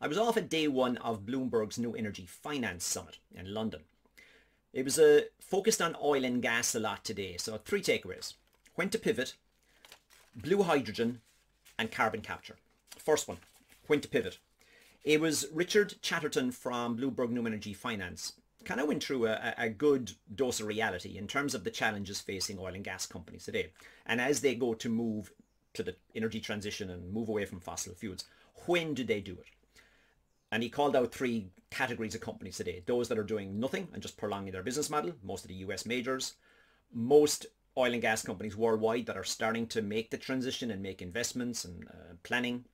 I was off at day one of Bloomberg's New Energy Finance Summit in London. It was uh, focused on oil and gas a lot today, so three takeaways. When to pivot, blue hydrogen and carbon capture. First one, when to pivot. It was Richard Chatterton from Bloomberg New Energy Finance. Kind of went through a, a good dose of reality in terms of the challenges facing oil and gas companies today. And as they go to move to the energy transition and move away from fossil fuels, when do they do it? And he called out three categories of companies today. Those that are doing nothing and just prolonging their business model, most of the US majors, most oil and gas companies worldwide that are starting to make the transition and make investments and uh, planning,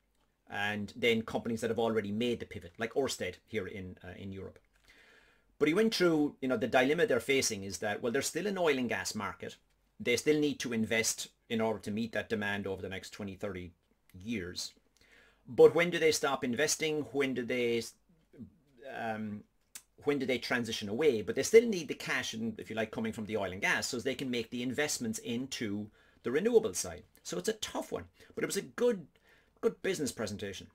and then companies that have already made the pivot, like Orsted here in uh, in Europe. But he went through, you know, the dilemma they're facing is that, well, there's still an oil and gas market. They still need to invest in order to meet that demand over the next 20, 30 years. But when do they stop investing? When do they um, when do they transition away? But they still need the cash, and if you like, coming from the oil and gas, so they can make the investments into the renewable side. So it's a tough one, but it was a good, good business presentation.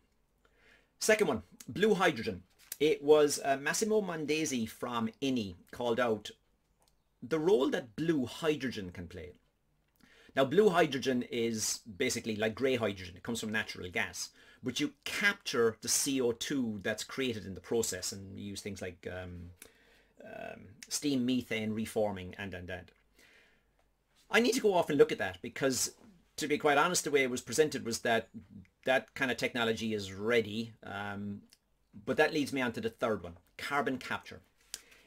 Second one, blue hydrogen. It was uh, Massimo Mondazzi from Eni called out the role that blue hydrogen can play. Now, blue hydrogen is basically like grey hydrogen. It comes from natural gas but you capture the CO2 that's created in the process and use things like um, um, steam methane reforming and, and, and. I need to go off and look at that because to be quite honest, the way it was presented was that that kind of technology is ready. Um, but that leads me on to the third one, carbon capture.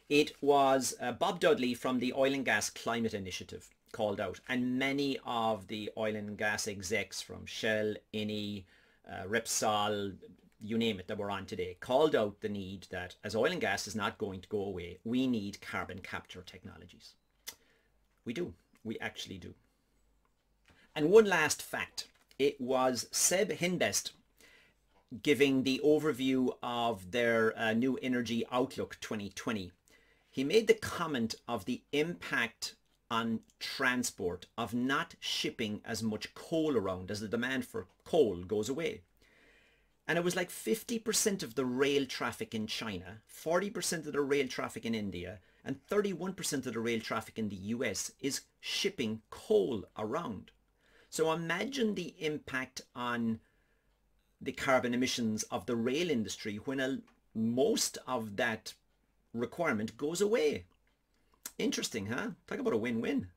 It was uh, Bob Dudley from the Oil and Gas Climate Initiative called out and many of the oil and gas execs from Shell, Eni, uh, Repsol, you name it, that we're on today, called out the need that as oil and gas is not going to go away, we need carbon capture technologies. We do. We actually do. And one last fact. It was Seb Henbest giving the overview of their uh, new energy outlook 2020. He made the comment of the impact on transport of not shipping as much coal around as the demand for coal goes away. And it was like 50% of the rail traffic in China, 40% of the rail traffic in India, and 31% of the rail traffic in the US is shipping coal around. So imagine the impact on the carbon emissions of the rail industry when a, most of that requirement goes away. Interesting, huh? Talk about a win-win.